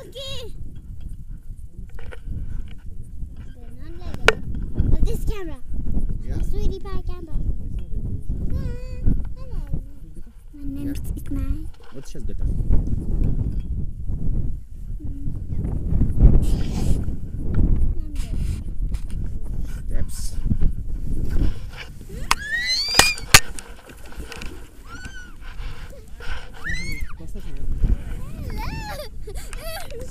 Okay. They're not like it. But this camera. Yeah. The sweetie pie camera. Ah, hello. My name is Ismail. What's just better?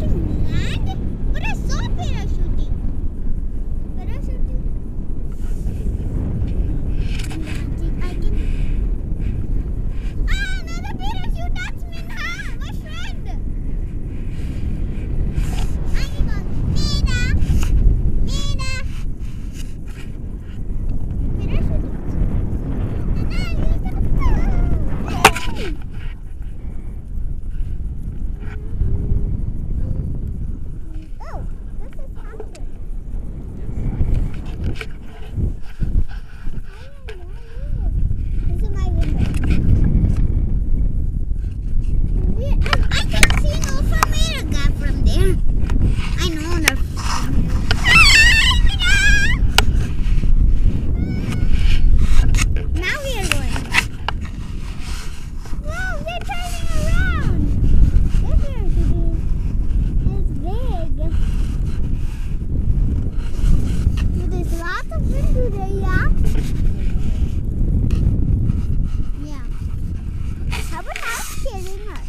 nada. Nada? Por today, yeah? Yeah. How about it's scaring us?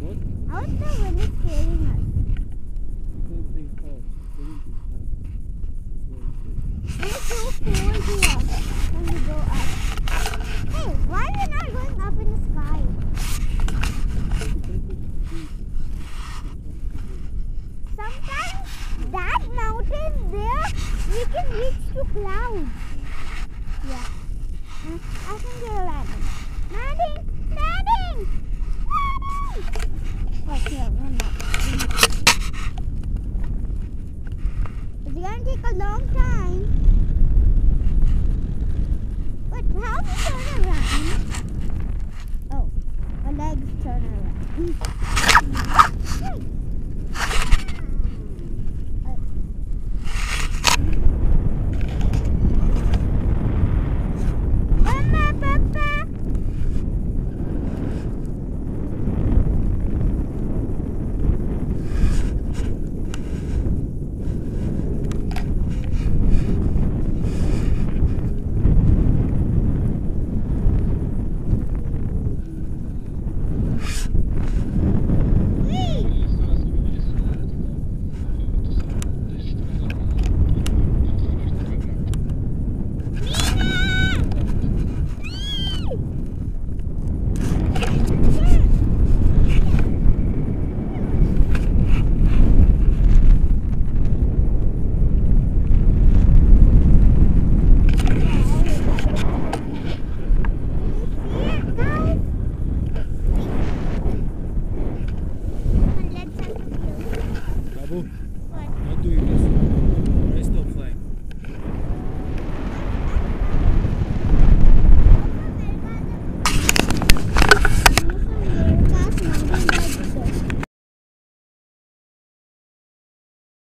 What? How is the wind is scaring us? We can reach to clouds. Yeah. I think you're landing. Landing! Landing! Landing! Okay, oh, we're not. It's gonna take a long time.